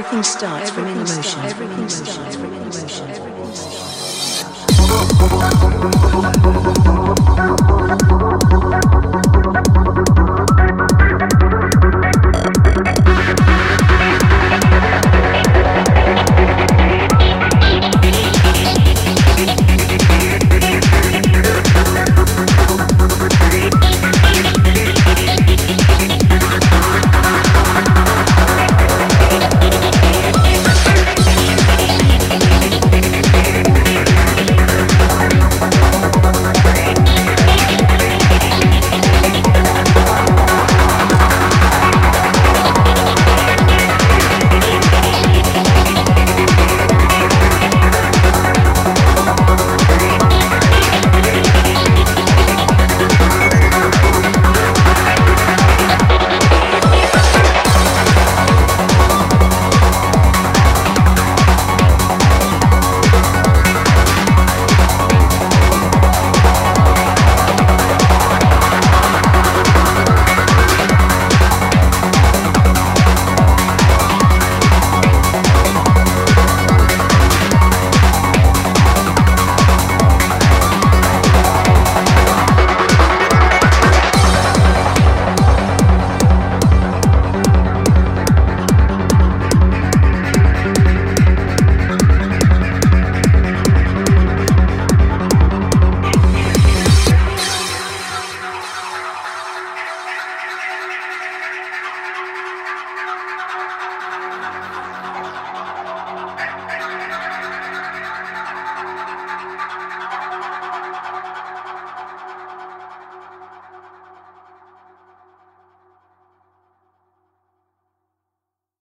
Everything starts from emotions. Everything starts from emotions. everything